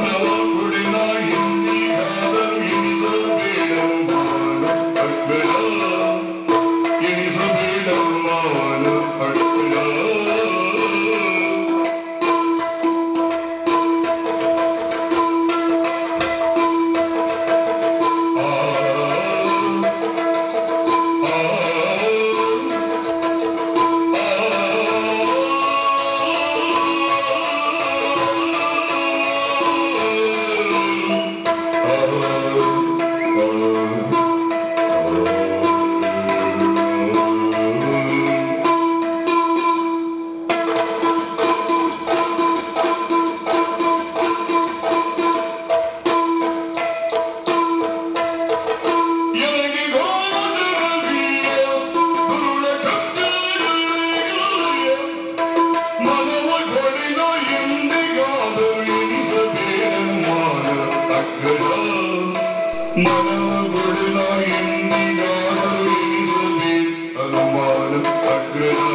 no, no. அனுமானம் அக்ரதம்